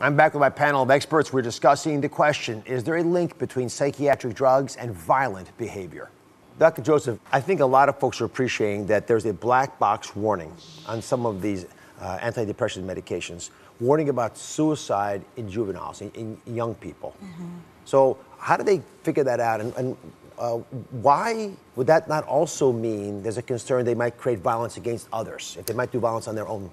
I'm back with my panel of experts. We're discussing the question Is there a link between psychiatric drugs and violent behavior? Dr. Joseph, I think a lot of folks are appreciating that there's a black box warning on some of these uh, antidepressant medications, warning about suicide in juveniles, in, in young people. Mm-hmm. So, how do they figure that out? And, and uh, why would that not also mean there's a concern they might create violence against others, if they might do violence on their own?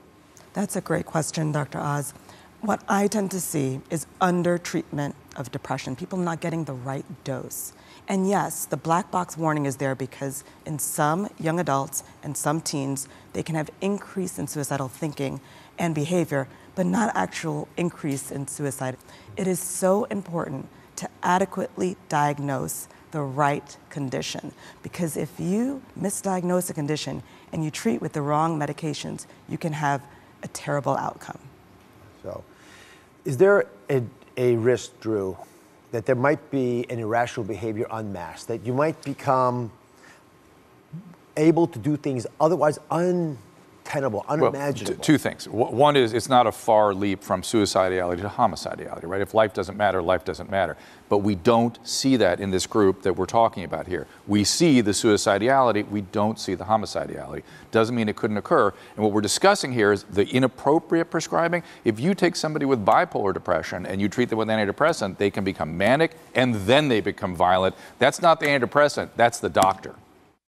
That's a great question, Dr. Oz. What I tend to see is under treatment of depression, people not getting the right dose. And yes, the black box warning is there because in some young adults and some teens, they can have increase in suicidal thinking and behavior, but not actual increase in suicide. It is so important to adequately diagnose the right condition. Because if you misdiagnose a condition and you treat with the wrong medications, you can have a terrible outcome. So, is there a, a risk, Drew, that there might be an irrational behavior unmasked, that you might become able to do things otherwise un untenable, unimaginable. Well, two things. One is it's not a far leap from suicidality to homicidality, right? If life doesn't matter, life doesn't matter. But we don't see that in this group that we're talking about here. We see the suicidality, we don't see the homicidality. Doesn't mean it couldn't occur. And what we're discussing here is the inappropriate prescribing. If you take somebody with bipolar depression and you treat them with antidepressant, they can become manic and then they become violent. That's not the antidepressant, that's the doctor.